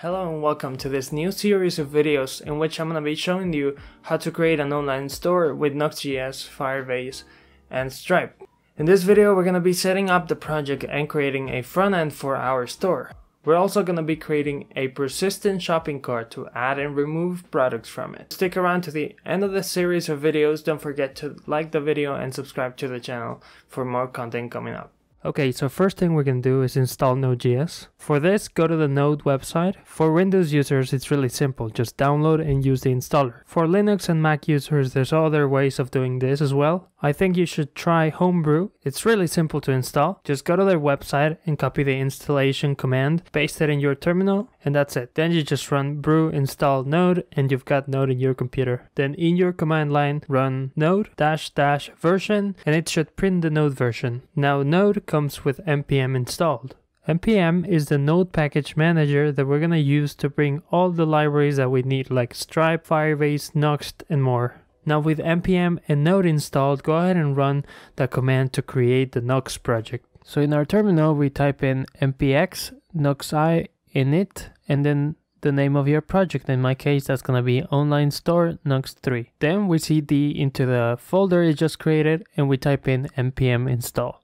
Hello and welcome to this new series of videos in which I'm going to be showing you how to create an online store with Nuxt.js, Firebase, and Stripe. In this video we're going to be setting up the project and creating a front end for our store. We're also going to be creating a persistent shopping cart to add and remove products from it. Stick around to the end of the series of videos, don't forget to like the video and subscribe to the channel for more content coming up. Okay, so first thing we're going to do is install Node.js. For this, go to the Node website. For Windows users, it's really simple. Just download and use the installer. For Linux and Mac users, there's other ways of doing this as well. I think you should try Homebrew. It's really simple to install. Just go to their website and copy the installation command, paste it in your terminal, and that's it. Then you just run brew install node and you've got node in your computer. Then in your command line, run node dash dash version and it should print the node version. Now node comes with npm installed. npm is the node package manager that we're gonna use to bring all the libraries that we need like Stripe, Firebase, Nuxt, and more. Now with npm and node installed, go ahead and run the command to create the Nuxt project. So in our terminal, we type in npx nuxi init and then the name of your project. In my case, that's gonna be online store nuxt 3. Then we cd into the folder it just created and we type in npm install.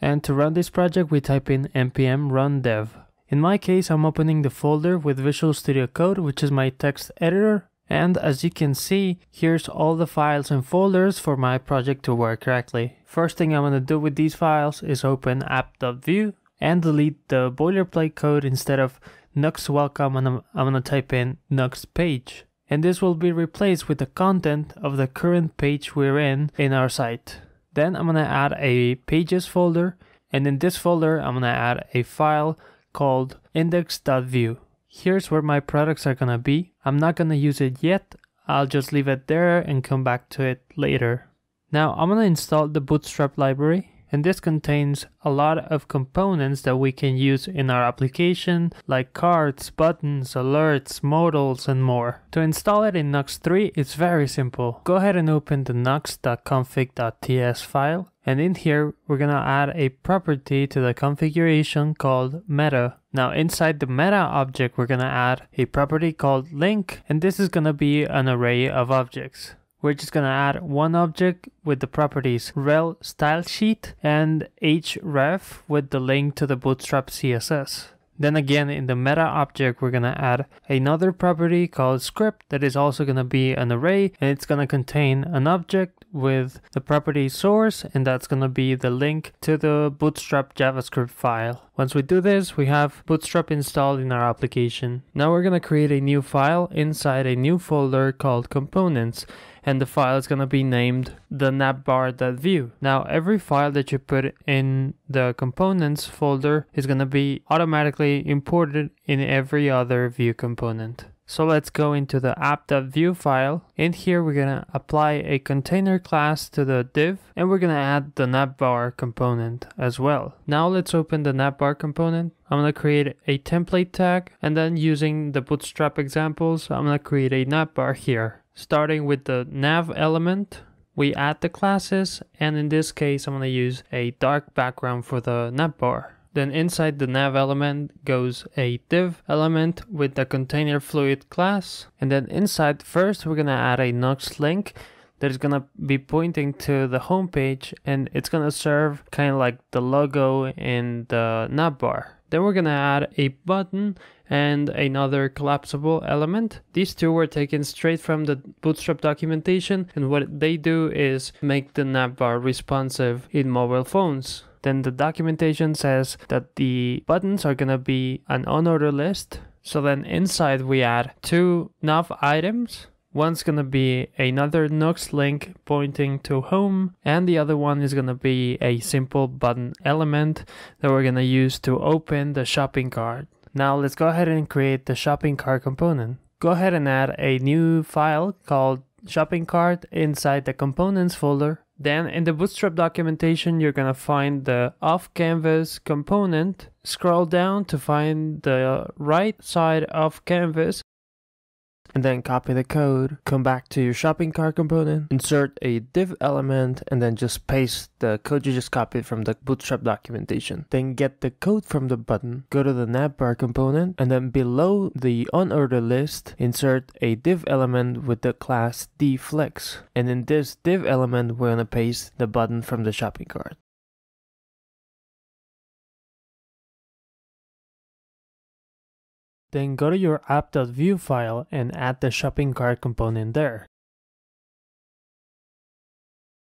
And to run this project, we type in npm run dev. In my case, I'm opening the folder with Visual Studio Code, which is my text editor. And as you can see, here's all the files and folders for my project to work correctly. First thing I'm going to do with these files is open app.vue and delete the boilerplate code instead of Nuxt welcome and I'm, I'm going to type in Nuxt page. And this will be replaced with the content of the current page we're in in our site. Then I'm going to add a pages folder and in this folder I'm going to add a file called index.vue. Here's where my products are gonna be. I'm not gonna use it yet. I'll just leave it there and come back to it later. Now I'm gonna install the Bootstrap library and this contains a lot of components that we can use in our application like cards, buttons, alerts, modals and more. To install it in Nuxt 3 it's very simple. Go ahead and open the nuxt.config.ts file and in here we're gonna add a property to the configuration called meta. Now inside the meta object we're gonna add a property called link and this is gonna be an array of objects. We're just gonna add one object with the properties rel stylesheet and href with the link to the bootstrap CSS. Then again, in the meta object, we're gonna add another property called script that is also gonna be an array and it's gonna contain an object with the property source and that's gonna be the link to the bootstrap JavaScript file. Once we do this, we have bootstrap installed in our application. Now we're gonna create a new file inside a new folder called components and the file is going to be named the navbar.vue. Now every file that you put in the components folder is going to be automatically imported in every other Vue component. So let's go into the app.vue file. In here, we're going to apply a container class to the div and we're going to add the navbar component as well. Now let's open the navbar component. I'm going to create a template tag and then using the bootstrap examples, I'm going to create a navbar here. Starting with the nav element, we add the classes and in this case I'm going to use a dark background for the navbar. Then inside the nav element goes a div element with the container fluid class. And then inside first we're going to add a Nuxt link that is going to be pointing to the home page and it's going to serve kind of like the logo in the navbar. Then we're gonna add a button and another collapsible element. These two were taken straight from the Bootstrap documentation and what they do is make the navbar responsive in mobile phones. Then the documentation says that the buttons are gonna be an unordered list. So then inside we add two nav items One's gonna be another Nuxt link pointing to home, and the other one is gonna be a simple button element that we're gonna use to open the shopping cart. Now let's go ahead and create the shopping cart component. Go ahead and add a new file called shopping cart inside the components folder. Then in the Bootstrap documentation, you're gonna find the off canvas component. Scroll down to find the right side of canvas and then copy the code, come back to your shopping cart component, insert a div element, and then just paste the code you just copied from the Bootstrap documentation. Then get the code from the button, go to the navbar component, and then below the unordered list, insert a div element with the class dflex. And in this div element, we're gonna paste the button from the shopping cart. Then go to your app.vue file and add the shopping cart component there.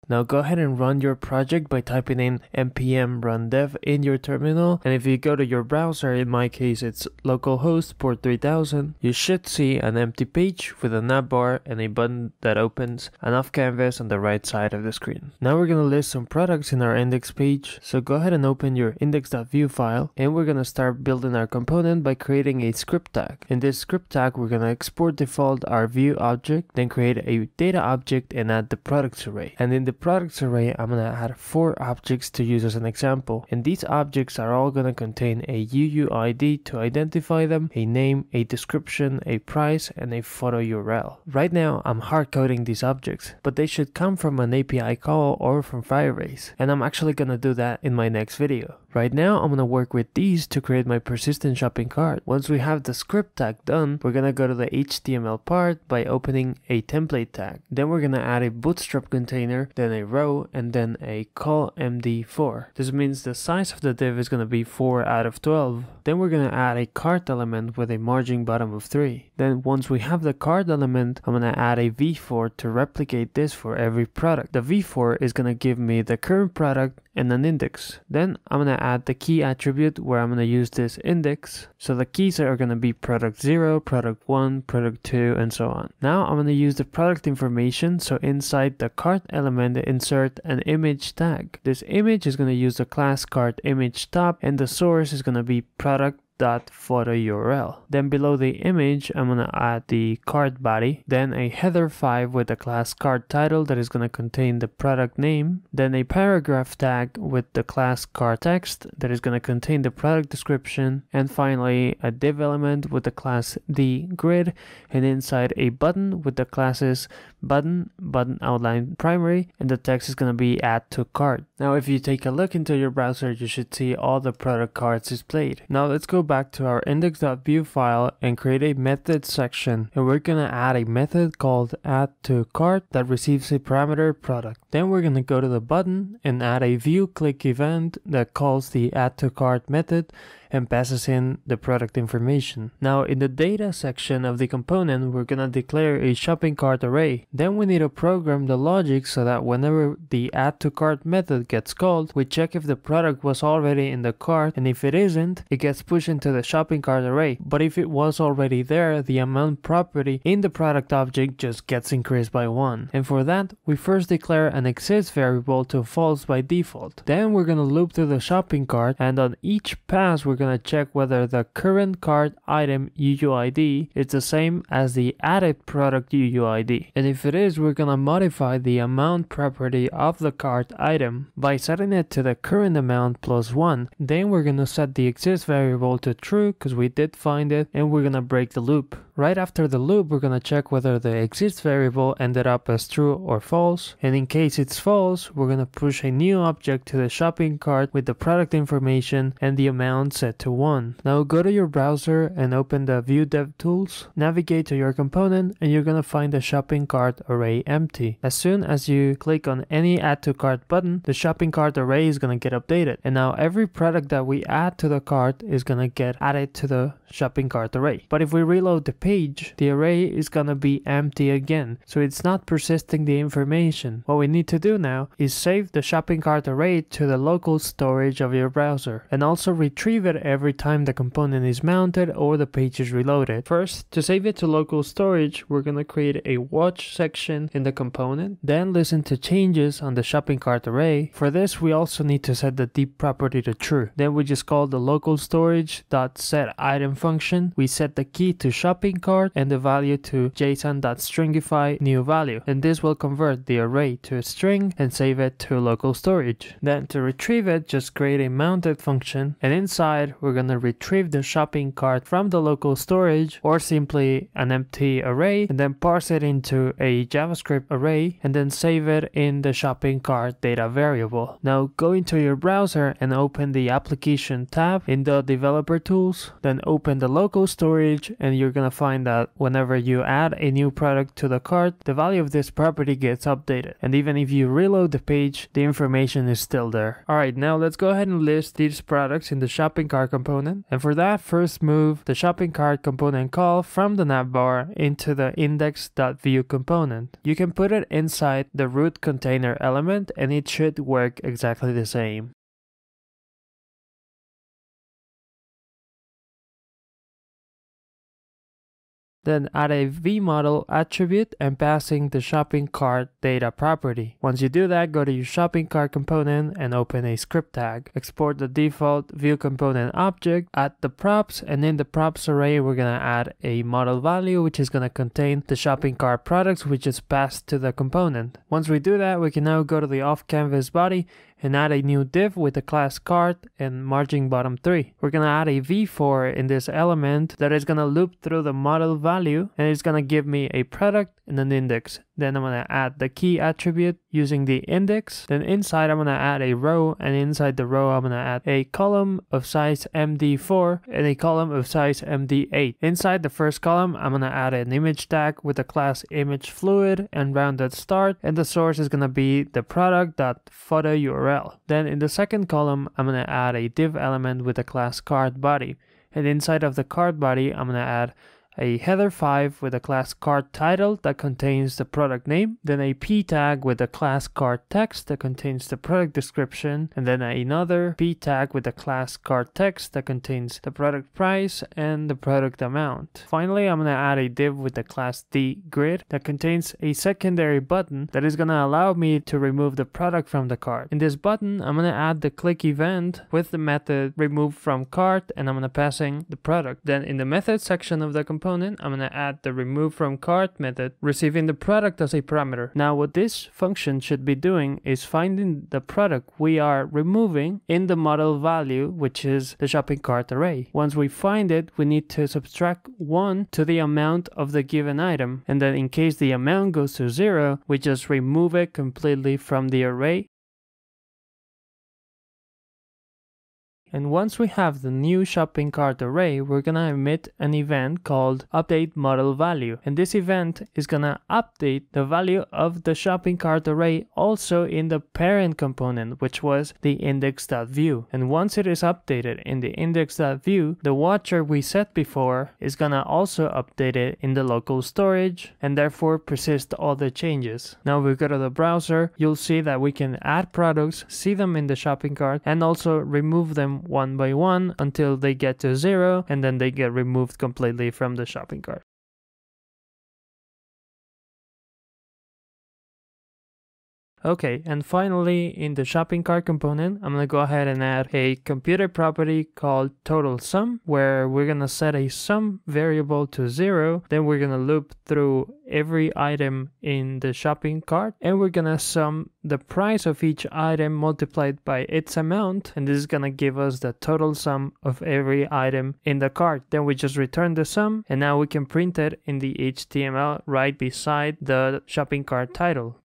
Now go ahead and run your project by typing in npm run dev in your terminal and if you go to your browser, in my case it's localhost port 3000, you should see an empty page with a navbar and a button that opens and off canvas on the right side of the screen. Now we're going to list some products in our index page, so go ahead and open your index.vue file and we're going to start building our component by creating a script tag. In this script tag we're going to export default our Vue object, then create a data object and add the products array. And in the products array, I'm to add four objects to use as an example. And these objects are all going to contain a UUID to identify them, a name, a description, a price, and a photo URL. Right now, I'm hard coding these objects, but they should come from an API call or from Firebase. And I'm actually going to do that in my next video. Right now, I'm to work with these to create my persistent shopping cart. Once we have the script tag done, we're to go to the HTML part by opening a template tag. Then we're to add a bootstrap container, then a row, and then a col MD4. This means the size of the div is to be 4 out of 12. Then we're to add a cart element with a margin bottom of 3. Then once we have the cart element, I'm to add a v-for to replicate this for every product. The v-for is to give me the current product and an index. Then I'm going to add the key attribute where I'm going to use this index. So the keys are going to be product 0, product 1, product 2, and so on. Now I'm going to use the product information. So inside the cart element, insert an image tag. This image is going to use the class card image top and the source is going to be product dot photo URL. Then below the image, I'm gonna add the card body, then a header 5 with the class card title that is gonna contain the product name, then a paragraph tag with the class card text that is gonna contain the product description, and finally a div element with the class d grid, and inside a button with the classes button, button outline primary, and the text is gonna be add to cart. Now if you take a look into your browser, you should see all the product cards displayed. Now let's go back to our index.vue file and create a method section and we're gonna add a method called add to cart that receives a parameter product. Then we're gonna go to the button and add a Vue click event that calls the add to cart method and passes in the product information. Now in the data section of the component, we're gonna declare a shopping cart array. Then we need to program the logic so that whenever the add to cart method gets called, we check if the product was already in the cart and if it isn't, it gets pushed into the shopping cart array. But if it was already there, the amount property in the product object just gets increased by one. And for that, we first declare an exists variable to false by default. Then we're gonna loop through the shopping cart and on each pass we're going to check whether the current cart item UUID is the same as the added product UUID. And if it is, we're going to modify the amount property of the cart item by setting it to the current amount plus 1. Then we're going to set the exist variable to true because we did find it and we're going to break the loop. Right after the loop, we're to check whether the exist variable ended up as true or false. And in case it's false, we're to push a new object to the shopping cart with the product information and the amount set to 1. Now go to your browser and open the Vue DevTools, navigate to your component, and you're to find the shopping cart array empty. As soon as you click on any add to cart button, the shopping cart array is to get updated. And now every product that we add to the cart is to get added to the shopping cart array. But if we reload the page, the array is gonna be empty again, so it's not persisting the information. What we need to do now is save the shopping cart array to the local storage of your browser, and also retrieve it every time the component is mounted or the page is reloaded. First, to save it to local storage, we're gonna create a watch section in the component, then listen to changes on the shopping cart array. For this, we also need to set the deep property to true. Then we just call the local storage dot set item function, we set the key to shopping cart and the value to json.stringify new value. And this will convert the array to a string and save it to local storage. Then to retrieve it, just create a mounted function and inside we're gonna retrieve the shopping cart from the local storage or simply an empty array and then parse it into a JavaScript array and then save it in the shopping cart data variable. Now go into your browser and open the application tab in the developer tools, then open the local storage and you're gonna find that whenever you add a new product to the cart, the value of this property gets updated. And even if you reload the page, the information is still there. Alright, now let's go ahead and list these products in the shopping cart component. And for that, first move the shopping cart component call from the navbar into the index.vue component. You can put it inside the root container element and it should work exactly the same. Then add a vModel attribute and passing the shopping cart data property. Once you do that, go to your shopping cart component and open a script tag. Export the default Vue component object, add the props, and in the props array, we're gonna add a model value, which is gonna contain the shopping cart products, which is passed to the component. Once we do that, we can now go to the off canvas body and add a new div with the class cart and margin bottom 3. We're gonna add a v-for in this element that is gonna loop through the model value and it's gonna give me a product and an index. Then I'm gonna add the key attribute using the index. Then inside I'm gonna add a row and inside the row I'm gonna add a column of size MD4 and a column of size MD8. Inside the first column I'm gonna add an image tag with the class image fluid and rounded start and the source is gonna be the product.photo URL. Then in the second column I'm gonna add a div element with the class card body and inside of the card body I'm gonna add a header 5 with a class card title that contains the product name, then a p tag with a class card text that contains the product description, and then another p tag with a class card text that contains the product price and the product amount. Finally, I'm going to add a div with the class d grid that contains a secondary button that is going to allow me to remove the product from the cart. In this button, I'm going to add the click event with the method remove from cart and I'm going to passing the product. Then in the method section of the component component, I'm going to add the remove from cart method, receiving the product as a parameter. Now what this function should be doing is finding the product we are removing in the model value, which is the shopping cart array. Once we find it, we need to subtract 1 to the amount of the given item. And then in case the amount goes to 0, we just remove it completely from the array And once we have the new shopping cart array, we're gonna emit an event called update model value. And this event is gonna update the value of the shopping cart array also in the parent component, which was the index.vue. And once it is updated in the index.vue, the watcher we set before is gonna also update it in the local storage and therefore persist all the changes. Now we go to the browser, you'll see that we can add products, see them in the shopping cart, and also remove one by one until they get to zero and then they get removed completely from the shopping cart. Okay, and finally in the shopping cart component, I'm gonna go ahead and add a computed property called total sum, where we're gonna set a sum variable to zero, then we're gonna loop through every item in the shopping cart, and we're gonna sum the price of each item multiplied by its amount, and this is gonna give us the total sum of every item in the cart. Then we just return the sum, and now we can print it in the HTML right beside the shopping cart title.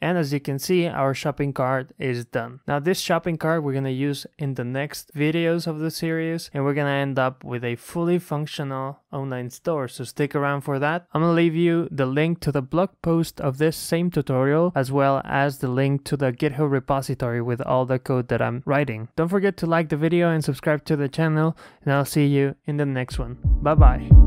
And as you can see, our shopping cart is done. Now this shopping cart we're gonna use in the next videos of the series and we're gonna end up with a fully functional online store. So stick around for that. I'm gonna leave you the link to the blog post of this same tutorial as well as the link to the GitHub repository with all the code that I'm writing. Don't forget to like the video and subscribe to the channel and I'll see you in the next one. Bye bye.